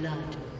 Blood.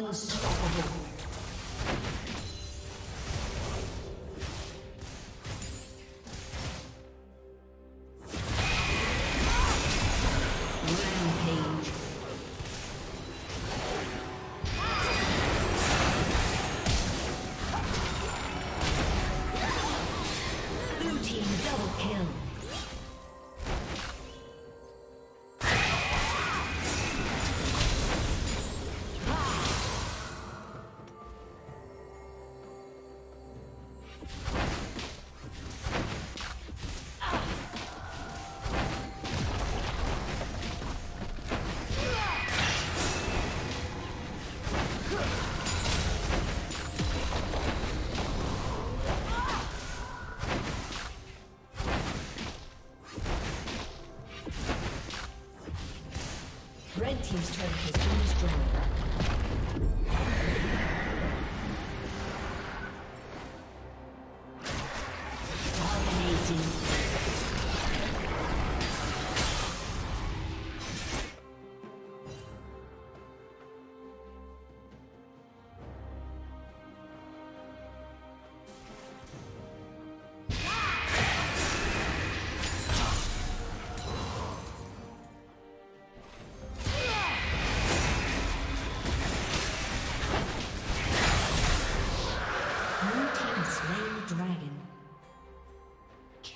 Unstoppable. Dominating.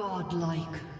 Godlike.